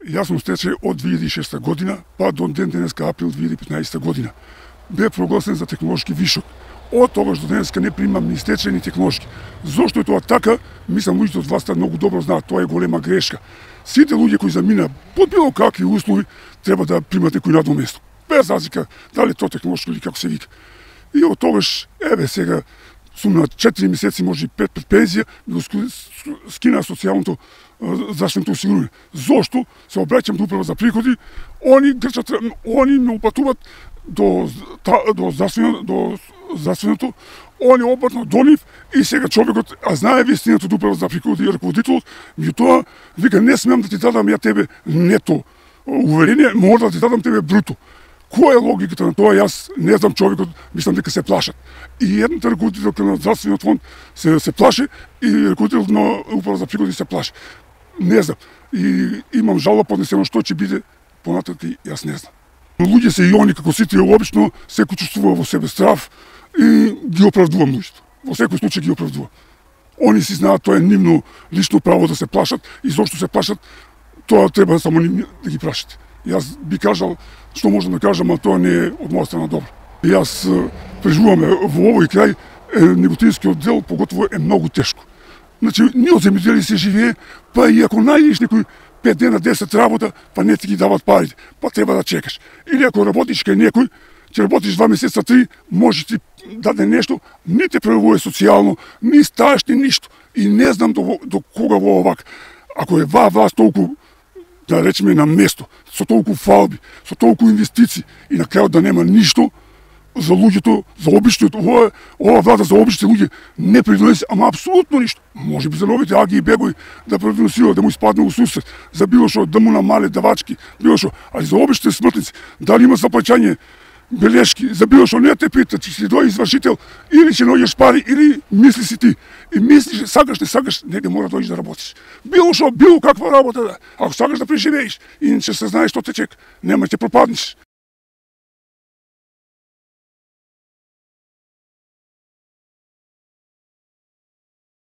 Јас сум стече од 2006 година, па до ден денеска април 2015 година. Бе прогласен за технолошки вишок. Од тогаш до денеска не примам ни стече ни технолошки. Зошто е тоа така? Мислам луѓето од власта многу добро знаат, тоа е голема грешка. Сите луѓе кои замина под било какви услови треба да примат некој надо место. Без разлика дали тоа технолошко или како се вика. И од тогаш, еве сега, сум на 4 месеци, може и 5 пред пензија, да го скина социјалното заштитното осигурување. Зошто се обраќам до управа за приходи, они грчат, они ме упатуваат до та, до здравствено до здравственото, они обратно до нив и сега човекот а знае вистината до управа за приходи и ръководителот, меѓутоа вика не смеам да ти дадам ја тебе нето уверение, мора да ти дадам тебе бруто. Која е логиката на тоа? Јас не знам човекот, мислам дека се плашат. И едната ръководителка на здравствениот фонд се, се плаши и рекрутител на управа за приходи се плаши. Не знам. И имам жалба поднесено што ќе биде понатат и јас не знам. Луѓе се и они како сите обично секој чувствува во себе страв и ги оправдувам луѓето. Во секој случај ги оправдувам. Они си знаат тоа е нивно лично право да се плашат и зошто се плашат, тоа треба само нив да ги прашате. Јас би кажал што можам да кажам, а тоа не е од моја страна добро. Јас преживуваме во овој крај неготинскиот дел, поготово е многу тешко. Значи, ние од земјоделие се живее, па и ако најдеш некој 5 дена, 10 работа, па не ти ги дават парите, па треба да чекаш. Или ако работиш кај некој, ќе работиш два месеца, три, може ти даде нешто, не те превоје социјално, ни стаеш ни ништо. И не знам до, до кога во овак. Ако е ва власт толку да речеме на место, со толку фалби, со толку инвестиции и на крајот да нема ништо, за луѓето, за обичниот, ова, ова влада за обичните луѓе не придонесе, ама апсолутно ништо. Може би за новите аги и бегови да придонесува, да му испадне у сусет, за било што, да му намале давачки, било што, али за обичните смртници, дали има заплаќање белешки, за било што не те пита, че си дој извршител, или ќе наоѓаш пари, или мисли си ти. И мислиш, сакаш, не сакаш, не мора да дојдеш да работиш. Било што, било каква работа да. Ако сакаш да преживееш, иначе се знаеш што те чека, нема да ќе пропаднеш.